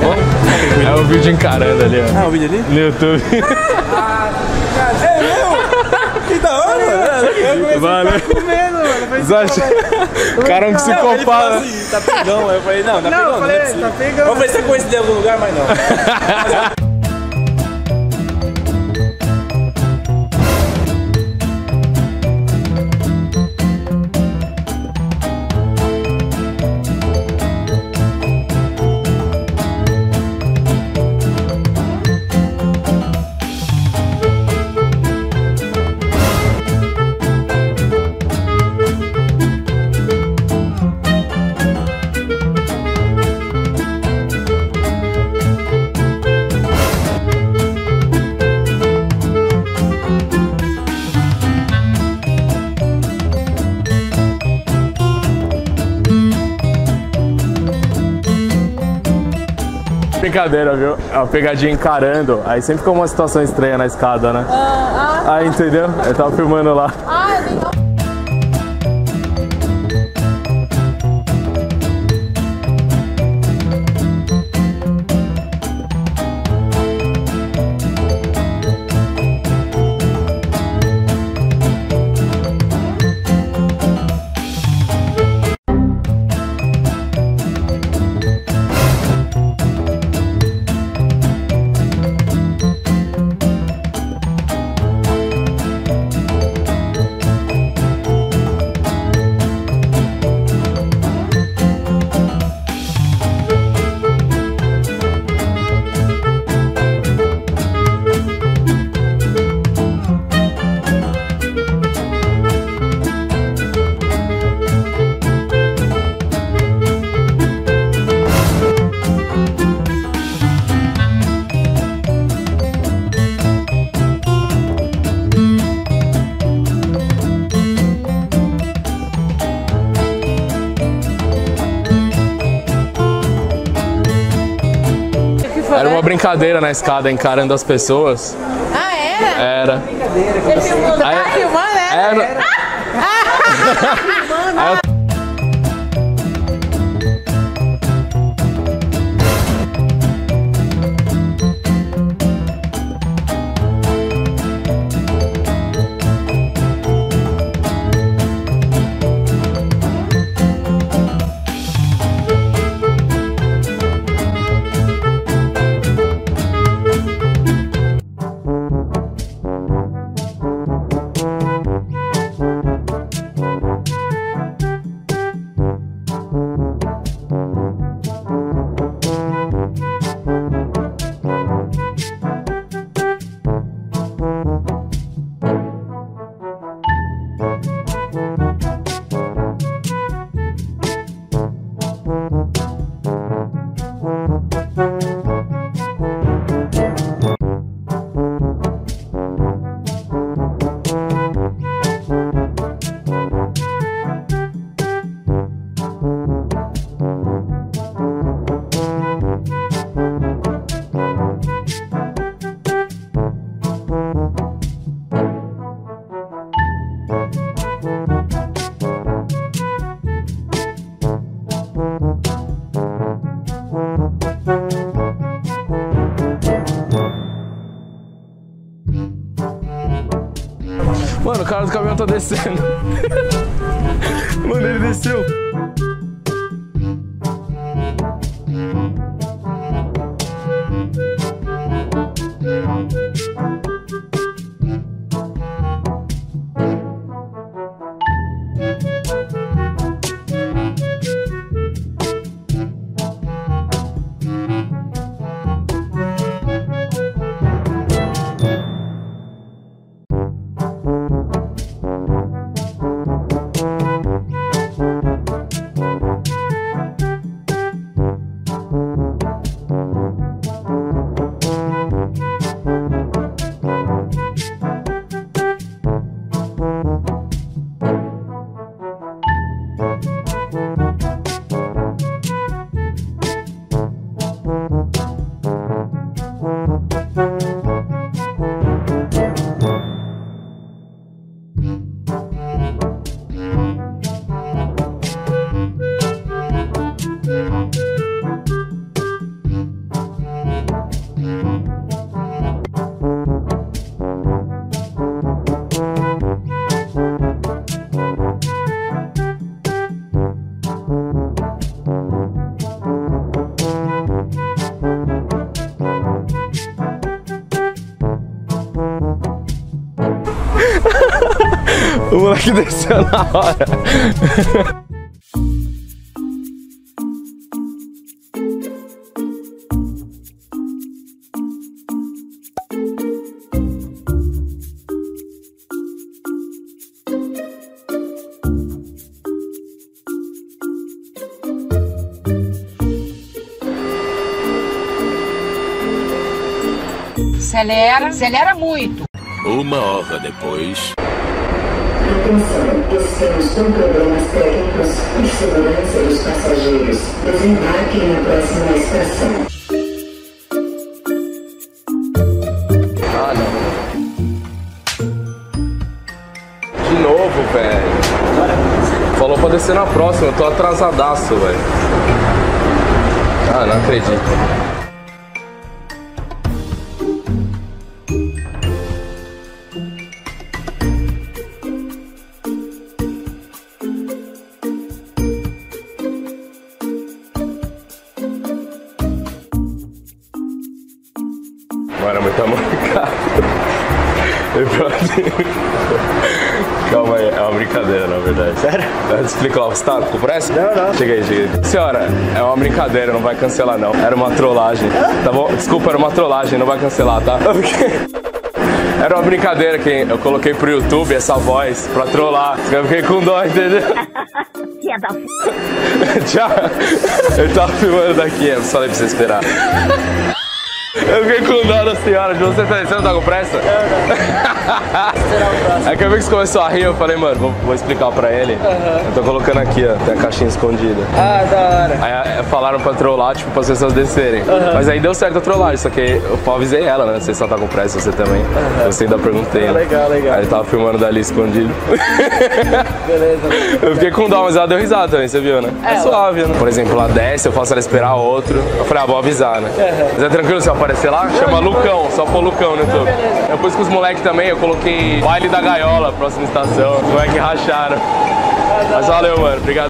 Tá bom? É o vídeo encarando ali, ó. Ah, o vídeo ali? No YouTube. É meu! Que da hora, mano. Eu comecei Valeu. a ficar com medo, mano. Eu acha? O cara é um Não, psicopata. assim, tá pegão. Eu falei, não, tá Não, pegão. eu falei, é possível. tá pegando. Eu falei, você conhece ele em algum lugar, mas não. Brincadeira, viu? É uma pegadinha encarando. Aí sempre fica uma situação estranha na escada, né? Aí, entendeu? Eu tava filmando lá. Era uma brincadeira na escada encarando as pessoas. Ah, era? Era. Você filmou? Tá filmando, né? Era. Aí eu- Mano, o cara do caminhão tá descendo. Mano, ele desceu. Moleque desceu na hora. Acelera, acelera muito. Uma hora depois. Atenção, estamos com problemas técnicos de segurança dos passageiros. Desembarquem na próxima estação. Ah, não. De novo, velho. Falou pra descer na próxima, eu tô atrasadaço, velho. Ah, não acredito. Calma aí, é uma brincadeira, na verdade. Sério? Explica lá, você tá com pressa? Não, não. Chega aí, chega aí. Senhora, é uma brincadeira, não vai cancelar não. Era uma trollagem. Tá bom? Desculpa, era uma trollagem, não vai cancelar, tá? Era uma brincadeira que eu coloquei pro YouTube essa voz pra trollar. Eu fiquei com dó, entendeu? Tchau. Eu tava filmando daqui, eu falei pra você esperar. Eu fiquei com dó da senhora, de você, tá- você não tá com pressa? Aí que eu vi que você começou a rir, eu falei, mano, vou, vou explicar pra ele. Eu tô colocando aqui, ó, tem a caixinha escondida. Ah, da hora. Aí eh, falaram pra trollar, tipo, as pessoas descerem. Mas aí deu certo a trollagem, só que eu avisei ela, né? Você só tá com pressa, você também. Você ainda perguntei. né? Legal, legal. Aí eu tava filmando dali escondido. Beleza. Eu fiquei com dó, mas ela deu risada também, você viu, né? É, suave, né? Por exemplo, ela desce, eu faço ela esperar outro. Eu falei, ah, vou avisar, né? Mas é tranquilo se eu aparecer lá? Chama Lucão, só pôr Lucão no YouTube. Depois com os moleques também, eu coloquei baile da gaiola, próxima estação. Os moleques racharam. Mas valeu, mano. Obrigado.